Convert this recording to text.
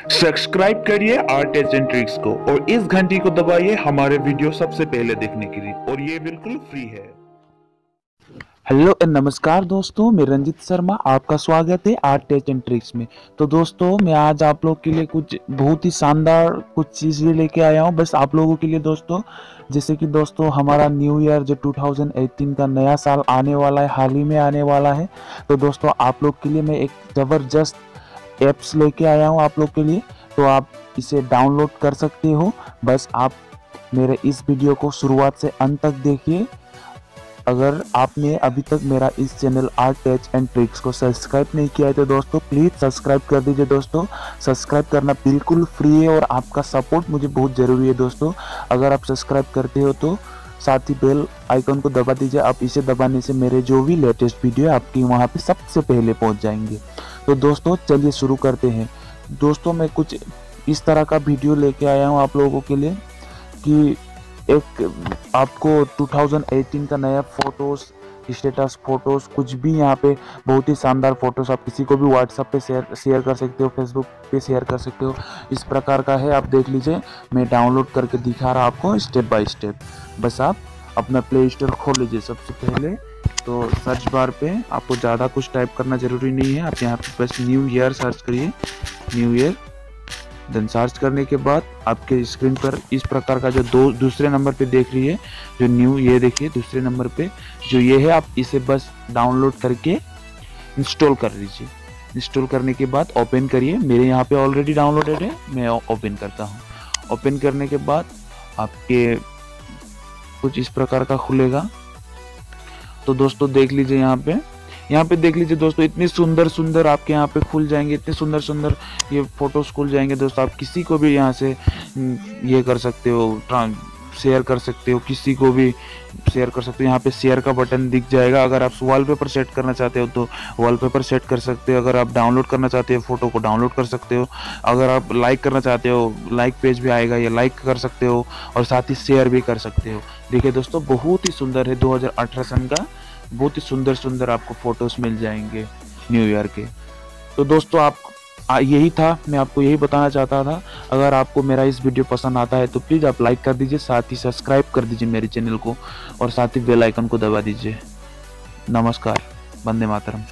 Subscribe करिए art and tricks को और इस घंटी को दबाइए हमारे वीडियो सबसे पहले देखने के लिए और ये बिल्कुल फ्री है। हेलो एंड नमस्कार दोस्तों, मैं रंजित शर्मा, आपका स्वागत है आर्ट टेच एंड ट्रिक्स में। तो दोस्तों, मैं आज आप लोग के लिए कुछ बहुत ही शानदार कुछ चीज़ें लेके आया हूँ। बस आप लोगों के लिए दोस्तों, जैसे कि दोस्तों, हमारा न्यू ईयर जो 2018 का नया साल आने वाला है, हाल ही में आने वाला है। तो दोस्तों, आप लोग के लिए मैं एक ज़बरदस्त एप्स लेके आया हूँ आप लोग के लिए तो आप इसे डाउनलोड कर सकते हो। बस आप मेरे इस वीडियो को शुरुआत से अंत तक देखिए। अगर आपने अभी तक मेरा इस channel art touch and tricks को सब्सक्राइब नहीं किया है तो दोस्तों प्लीज़ सब्सक्राइब कर दीजिए दोस्तों। सब्सक्राइब करना बिल्कुल फ्री है और आपका सपोर्ट मुझे बहुत ज़रूरी है दोस्तों। अगर आप सब्सक्राइब करते हो तो साथ ही बेल आइकन को दबा दीजिए। आप इसे दबाने से मेरे जो भी लेटेस्ट वीडियो है, आपकी वहाँ पे सबसे पहले पहुँच जाएँगे। तो दोस्तों, चलिए शुरू करते हैं। दोस्तों, मैं कुछ इस तरह का वीडियो लेके आया हूँ आप लोगों के लिए कि एक आपको 2018 का नया फ़ोटोज़ स्टेटस फ़ोटोज़ कुछ भी यहाँ पे बहुत ही शानदार फ़ोटोज़ आप किसी को भी व्हाट्सएप पे शेयर शेयर कर सकते हो फेसबुक पे शेयर कर सकते हो। इस प्रकार का है, आप देख लीजिए, मैं डाउनलोड करके दिखा रहा आपको स्टेप बाय स्टेप बस आप अपना प्ले स्टोर खोल लीजिए सबसे पहले। तो सर्च बार पे आपको ज़्यादा कुछ टाइप करना ज़रूरी नहीं है। आप यहाँ पे बस न्यू ईयर सर्च करिए। न्यू ईयर देन सर्च करने के बाद आपके स्क्रीन पर इस प्रकार का जो दो, दूसरे नंबर पे देख रही है, जो न्यू ये देखिए, दूसरे नंबर पे, जो ये है, आप इसे बस डाउनलोड करके इंस्टॉल कर लीजिए। इंस्टॉल करने के बाद ओपन करिए। मेरे यहाँ पे ऑलरेडी डाउनलोडेड है, मैं ओपन करता हूँ। ओपन करने के बाद आपके कुछ इस प्रकार का खुलेगा। तो दोस्तों देख लीजिए यहाँ पे। यहाँ पे देख लीजिए दोस्तों, इतनी सुंदर सुंदर आपके यहाँ पे खुल जाएँगे, इतने सुंदर सुंदर ये फ़ोटोज़ खुल जाएँगे दोस्तों। आप किसी को भी यहाँ से ये कर सकते हो शेयर कर सकते हो, किसी को भी शेयर कर सकते हो। यहाँ पे शेयर का बटन दिख जाएगा। अगर आप वॉलपेपर सेट करना चाहते हो तो वॉलपेपर सेट कर सकते हो। अगर आप डाउनलोड करना चाहते हो फ़ोटो को डाउनलोड कर सकते हो। अगर आप लाइक करना चाहते हो लाइक पेज भी आएगा या लाइक कर सकते हो और साथ ही शेयर भी कर सकते हो। देखिए दोस्तों, बहुत ही सुंदर है दो हज़ार अठारह सन का। बहुत ही सुंदर सुंदर आपको फ़ोटोज़ मिल जाएँगे न्यू ईयर के। तो दोस्तों आप यही था, मैं आपको यही बताना चाहता था। अगर आपको मेरा इस वीडियो पसंद आता है तो प्लीज़ आप लाइक कर दीजिए, साथ ही सब्सक्राइब कर दीजिए मेरे चैनल को और साथ ही बेल आइकन को दबा दीजिए। नमस्कार, वंदे मातरम।